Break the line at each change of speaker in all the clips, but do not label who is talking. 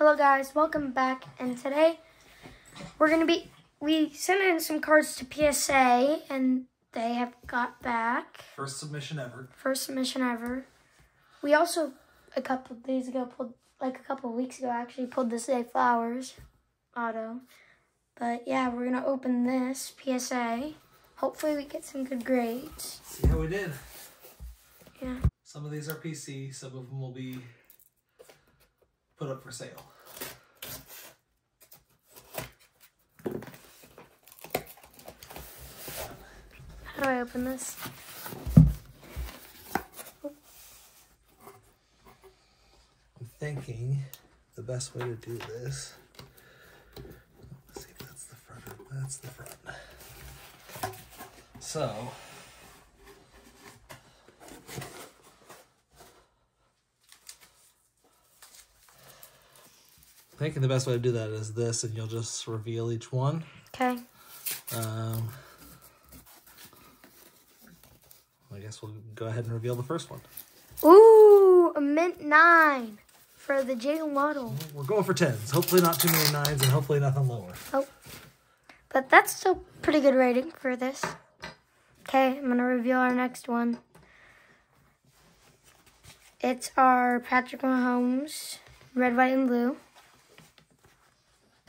Hello guys, welcome back. And today we're gonna be we sent in some cards to PSA and they have got back
First submission ever.
first submission ever. We also a couple days ago pulled like a couple weeks ago actually pulled this Zay Flowers auto. But yeah, we're gonna open this PSA. Hopefully we get some good grades.
See how we did.
Yeah.
Some of these are PC, some of them will be put up for sale.
How do I open this?
I'm thinking the best way to do this. Let's see if that's the front. That's the front. So. Thinking the best way to do that is this, and you'll just reveal each one.
Okay.
Um, I guess we'll go ahead and reveal the first one.
Ooh, a mint nine for the Jalen Waddle.
We're going for tens. Hopefully not too many nines, and hopefully nothing lower.
Oh, but that's still pretty good rating for this. Okay, I'm gonna reveal our next one. It's our Patrick Mahomes, red, white, and blue.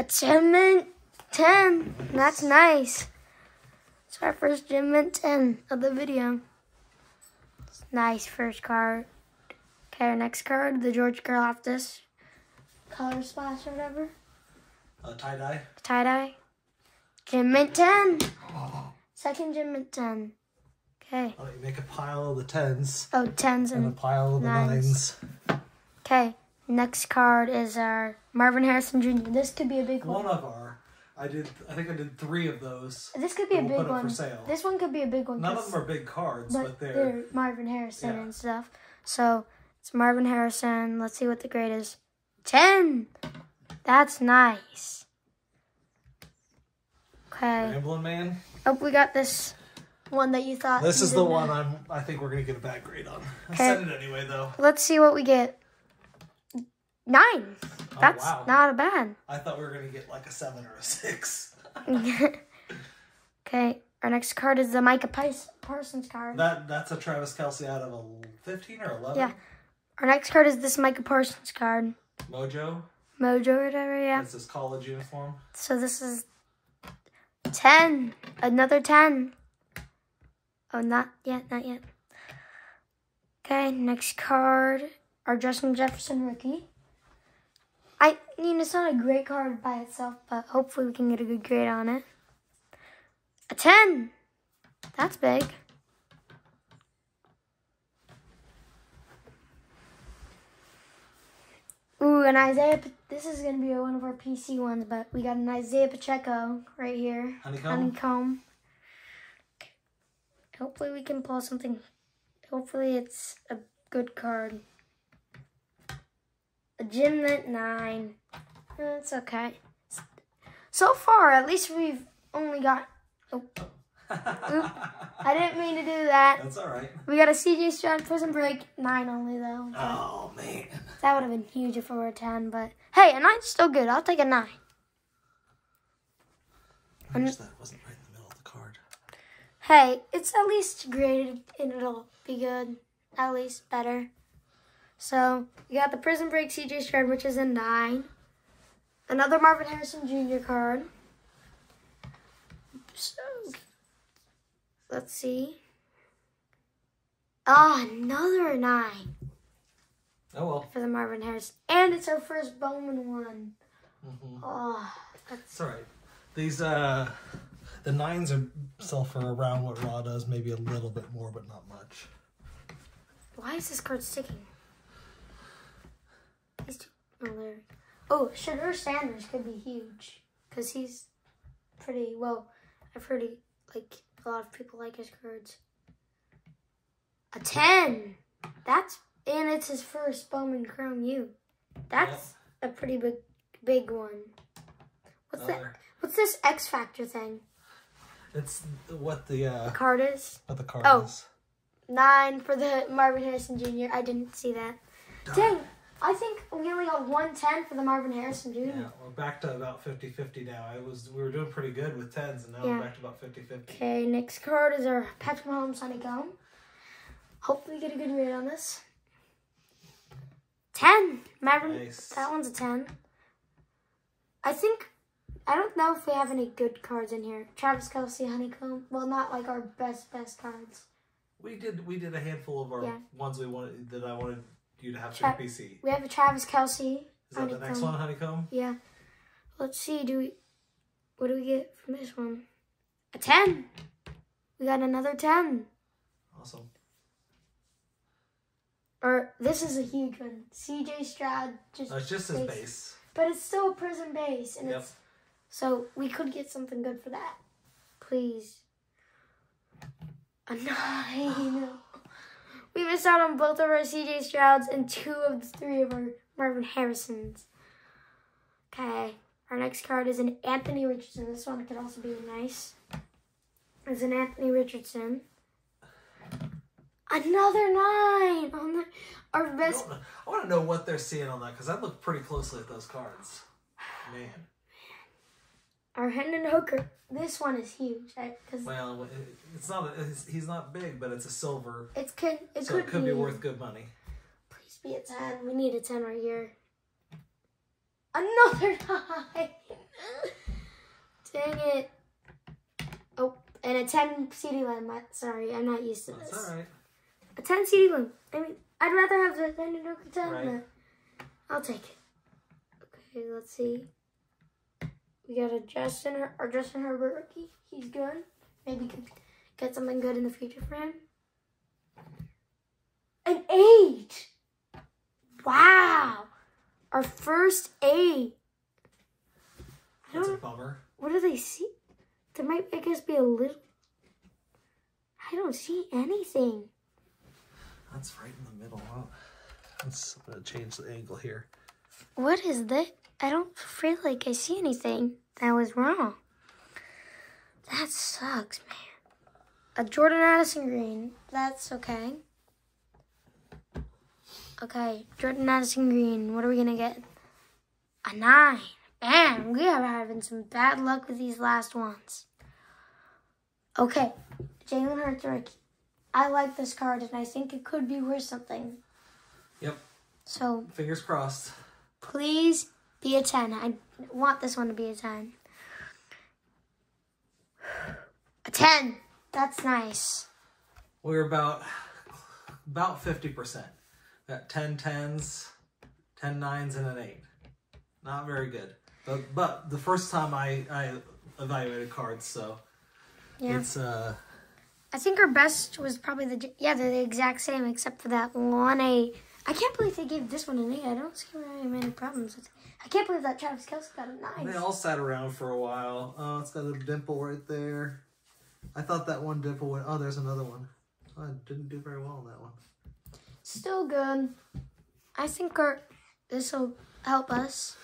A 10 mint 10. That's nice. It's our first gem mint 10 of the video. Nice first card. Okay, our next card, the George Karlaftis color splash or whatever.
Uh, tie dye.
Tie dye. Gem Mint 10. Second Gem Mint 10. Okay.
Right, you make a pile of the tens
Oh, 10s
and a pile of the
nines.
nines.
Okay. Next card is our Marvin Harrison Jr. This could be a big
One
one.
of our, I did. I think I did three of those.
This could be a
We'll
big one.
for sale.
This one could be a big one.
None of them are big cards,
but
but, they're,
they're Marvin Harrison
Yeah.
and stuff. So it's Marvin Harrison. Let's see what the grade is. 10. That's nice. Okay.
Rambling Man.
Oh, we got this one that you thought.
This
you
is the one I'm. I think we're gonna get a bad grade on. I said it anyway, though.
Let's see what we get. Nine. Oh, that's
oh, wow.
not a bad.
I thought we were gonna get like a seven or a six.
okay, our next card is the Micah Parsons card.
That that's a Travis Kelce out of a fifteen or eleven.
Yeah. Our next card is this Micah Parsons card.
Mojo.
Mojo or whatever, yeah.
That's his college uniform.
So this is 10. Another 10. Oh, not yet, not yet. Okay, next card. Our Justin Jefferson rookie. I mean, it's not a great card by itself, but hopefully we can get a good grade on it. A 10. That's big. Ooh, an Isaiah. This is gonna be one of our PC ones, but we got an Isaiah Pacheco right here.
Honeycomb.
Honeycomb. Hopefully we can pull something. Hopefully it's a good card. A Gem Mint nine. That's okay. So far, at least we've only got. Oh, I didn't mean to do that.
That's all right.
We got a CJ Stroud Prizm Break nine only though.
Oh man.
That would have been huge if it were a 10, but hey, a nine's still good. I'll take a 9.
I wish that wasn't right in the middle of the card.
Hey, it's at least graded and it'll be good. At least better. So, we got the Prizm Break CJ Stroud, which is a 9. Another Marvin Harrison Jr. card. So, let's see. Ah, another 9
Oh well.
for the Marvin Harrison. And it's our first Bowman one.
Mhm.
Oh,
It's all right. These uh, the nines are sell for around what Raw does, maybe a little bit more, but not much.
Why is this card sticking? These two, oh, there. Oh, Shedeur Sanders could be huge because he's pretty well. I've heard he like a lot of people like his cards. A ten. That's and it's his first Bowman Chrome U. That's a pretty big big one. What's that? What's this X Factor thing?
It's what the uh,
Card is
what the card
Oh.
is.
nine for the Marvin Harrison Jr. I didn't see that. Dang, I think we only got one ten for the Marvin Harrison dude.
Yeah, we're back to about 50-50 now. I was we were doing pretty good with tens, and now
Yeah.
we're back to about 50-50.
Okay, next card is our Patrick Mahomes honeycomb. Hopefully, get a good read on this. Ten. Marvin.
Nice.
That one's a ten. I think. I don't know if we have any good cards in here. Travis Kelce honeycomb. Well, not like our best best cards.
We did we did a handful of our
Yeah.
ones we wanted that I wanted you to have
Tra-
your PC.
We have a Travis Kelce.
Is that the next one, honeycomb?
Yeah. Let's see. Do we? What do we get from this one? A ten. We got another ten.
Awesome.
Or this is a huge one. C.J. Stroud. Just.
No, it's just his
Base.
base.
But it's still a Prizm base, and
Yep.
it's so we could get something good for that. Please. A nine. we missed out on both of our CJ Strouds and two of the three of our Marvin Harrisons. Okay. Our next card is an Anthony Richardson. This one could also be nice. It's an Anthony Richardson. Another nine on the our best
I want to know what they're seeing on that because I looked pretty closely at those cards. Man.
Our Hendon Hooker. This one is huge because
Well, it's not. A, it's, he's not big, but it's a silver,
It could it
so
could,
it could be worth good money.
Please be a ten. We need a ten right here. Another nine. Dang it. Oh, and a ten CD limb. Sorry, I'm not used to
That's
this.
all right.
A ten CD limb. I mean, I'd rather have the ten to ten.
Right.
I'll take it. Okay, let's see. We got a Justin Her- or Justin Herbert rookie. He's good. Maybe could get something good in the future for him. An eight. Wow. Our first eight.
That's a bummer.
What do they see? There might, I guess, be a little. I don't see anything.
That's right in the middle. Wow. Let's gonna change the angle here.
What is that? I don't feel like I see anything. That was wrong. That sucks, man. A Jordan Addison green. That's okay. Okay, Jordan Addison green. What are we gonna get? A nine. Man, we are having some bad luck with these last ones. Okay, Jalen Hurts rookie. I like this card, and I think it could be worth something.
Yep.
So
Fingers crossed.
Please be a 10. I want this one to be a 10. A 10. That's nice.
We're about about fifty percent. Got 10 tens, 10 nines, and an eight. Not very good. But but the first time I I evaluated cards, so
Yeah.
it's uh
I think our best was probably the yeah they're the exact same except for that one eight. I can't believe they gave this one an eight. I don't see very many problems with it. I can't believe that Travis Kelce got a nine.
they all sat around for a while. Oh, it's got a dimple right there. I thought that one dimple went. Oh, there's another one. Oh, I didn't do very well on that one.
Still good. I think our this will help us.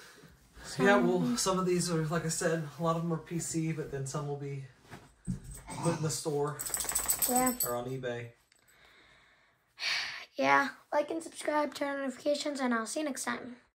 So,
Yeah, well, some of these are like I said, a lot of them are PC, but then some will be put in the store
yeah,
or on eBay.
Yeah. Like and subscribe, turn on notifications, and I'll see you next time.